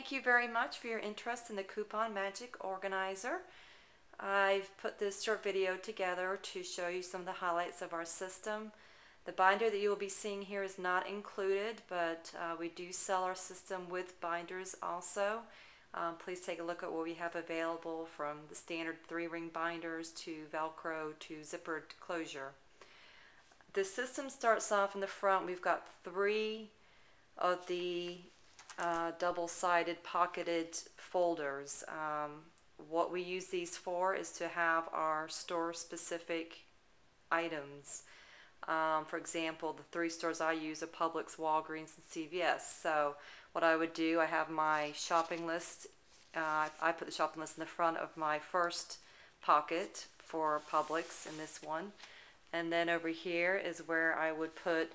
Thank you very much for your interest in the Coupon Magic Organizer. I've put this short video together to show you some of the highlights of our system. The binder that you will be seeing here is not included, but uh, we do sell our system with binders also. Um, please take a look at what we have available from the standard three-ring binders to Velcro to zippered closure. The system starts off in the front. We've got three of the uh, double-sided pocketed folders. Um, what we use these for is to have our store-specific items. Um, for example, the three stores I use are Publix, Walgreens, and CVS. So what I would do, I have my shopping list. Uh, I put the shopping list in the front of my first pocket for Publix in this one. And then over here is where I would put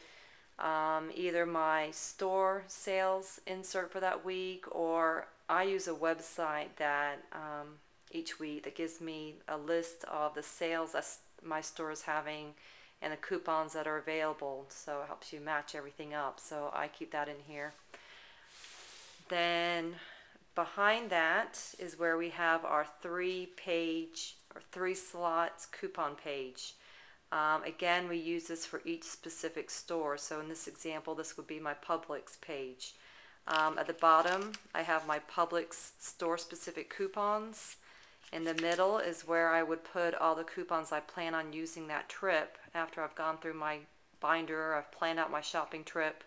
um, either my store sales insert for that week or I use a website that um, each week that gives me a list of the sales that my store is having and the coupons that are available. So it helps you match everything up. So I keep that in here. Then behind that is where we have our three page or three slots coupon page um, again, we use this for each specific store. So in this example, this would be my Publix page. Um, at the bottom, I have my Publix store-specific coupons. In the middle is where I would put all the coupons I plan on using that trip after I've gone through my binder, I've planned out my shopping trip,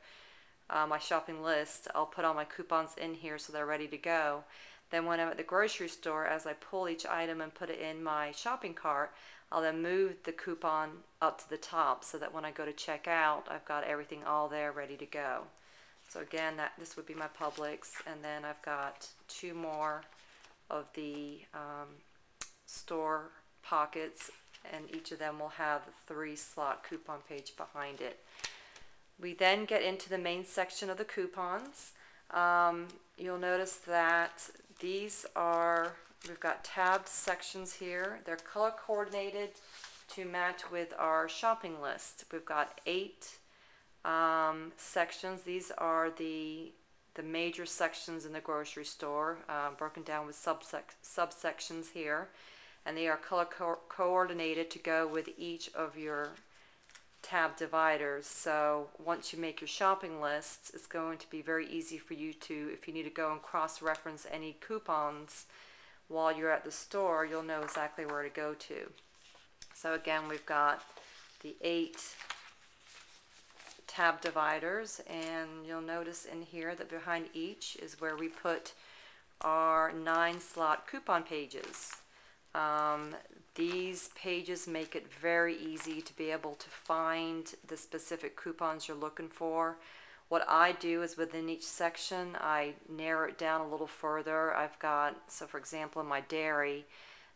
uh, my shopping list. I'll put all my coupons in here so they're ready to go. Then when I'm at the grocery store, as I pull each item and put it in my shopping cart, I'll then move the coupon up to the top so that when I go to check out, I've got everything all there ready to go. So again, that this would be my Publix, and then I've got two more of the um, store pockets, and each of them will have the three slot coupon page behind it. We then get into the main section of the coupons. Um, you'll notice that these are We've got tabbed sections here. They're color coordinated to match with our shopping list. We've got eight um, sections. These are the the major sections in the grocery store, uh, broken down with subsec subsections here, and they are color co coordinated to go with each of your tab dividers. So once you make your shopping lists, it's going to be very easy for you to, if you need to go and cross-reference any coupons while you're at the store, you'll know exactly where to go to. So again, we've got the eight tab dividers and you'll notice in here that behind each is where we put our nine slot coupon pages. Um, these pages make it very easy to be able to find the specific coupons you're looking for. What I do is within each section, I narrow it down a little further. I've got, so for example, in my dairy,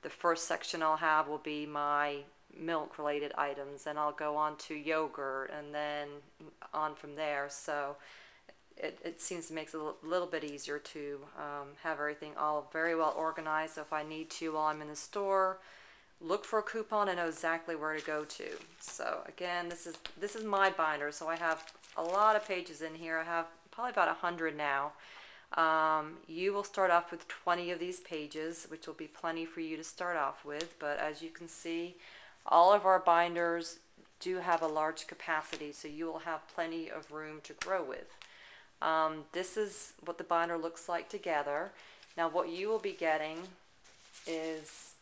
the first section I'll have will be my milk related items and I'll go on to yogurt and then on from there. So it, it seems to make it a little bit easier to um, have everything all very well organized. So if I need to while I'm in the store, look for a coupon and know exactly where to go to. So again, this is this is my binder, so I have a lot of pages in here. I have probably about a hundred now. Um, you will start off with 20 of these pages, which will be plenty for you to start off with. But as you can see, all of our binders do have a large capacity, so you will have plenty of room to grow with. Um, this is what the binder looks like together. Now what you will be getting is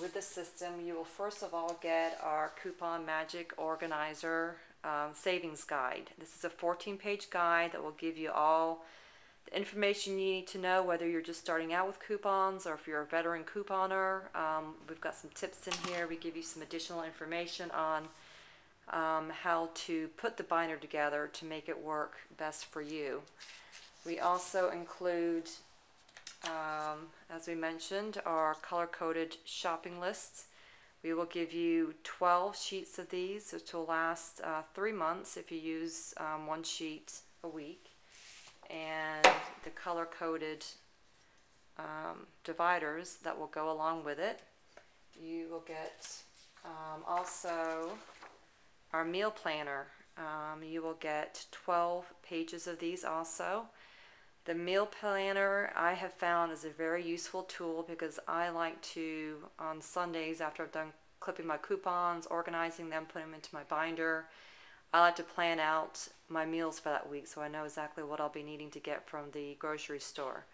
with the system, you will first of all get our Coupon Magic Organizer um, Savings Guide. This is a 14-page guide that will give you all the information you need to know, whether you're just starting out with coupons or if you're a veteran couponer. Um, we've got some tips in here. We give you some additional information on um, how to put the binder together to make it work best for you. We also include um, as we mentioned, our color-coded shopping lists. We will give you 12 sheets of these, which will last uh, three months if you use um, one sheet a week. And the color-coded um, dividers that will go along with it. You will get um, also our meal planner. Um, you will get 12 pages of these also. The meal planner I have found is a very useful tool because I like to, on Sundays after I've done clipping my coupons, organizing them, putting them into my binder, I like to plan out my meals for that week so I know exactly what I'll be needing to get from the grocery store.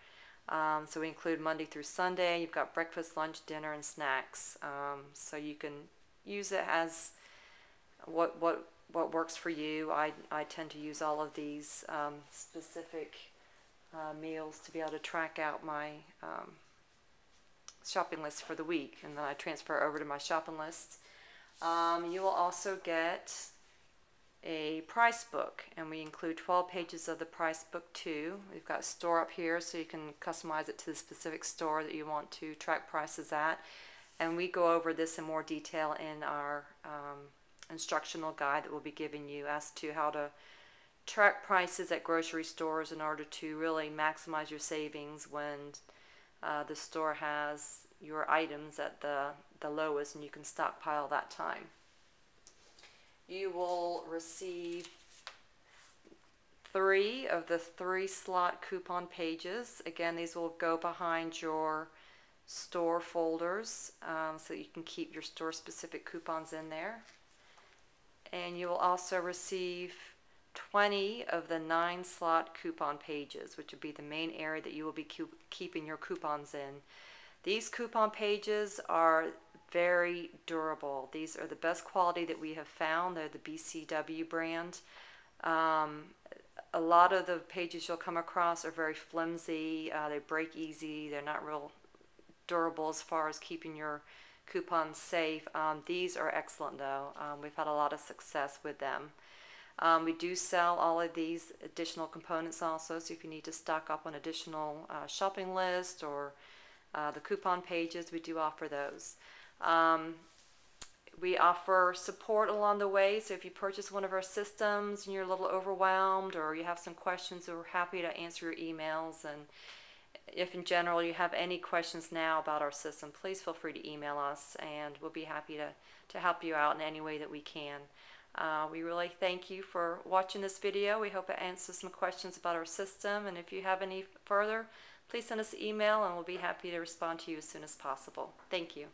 Um, so we include Monday through Sunday. You've got breakfast, lunch, dinner, and snacks. Um, so you can use it as what what what works for you. I I tend to use all of these um, specific uh, meals to be able to track out my um, shopping list for the week, and then I transfer over to my shopping list. Um, you will also get a price book and we include 12 pages of the price book too. We've got store up here so you can customize it to the specific store that you want to track prices at and we go over this in more detail in our um, instructional guide that we'll be giving you as to how to track prices at grocery stores in order to really maximize your savings when uh, the store has your items at the, the lowest and you can stockpile that time you will receive three of the three slot coupon pages. Again, these will go behind your store folders um, so you can keep your store specific coupons in there. And you will also receive 20 of the nine slot coupon pages, which would be the main area that you will be keeping your coupons in. These coupon pages are very durable. These are the best quality that we have found. They're the BCW brand. Um, a lot of the pages you'll come across are very flimsy. Uh, they break easy. They're not real durable as far as keeping your coupons safe. Um, these are excellent though. Um, we've had a lot of success with them. Um, we do sell all of these additional components also, so if you need to stock up on additional uh, shopping lists or uh, the coupon pages, we do offer those. Um, we offer support along the way, so if you purchase one of our systems and you're a little overwhelmed or you have some questions, we're happy to answer your emails. And if in general you have any questions now about our system, please feel free to email us and we'll be happy to, to help you out in any way that we can. Uh, we really thank you for watching this video. We hope it answers some questions about our system. And if you have any further, please send us an email and we'll be happy to respond to you as soon as possible. Thank you.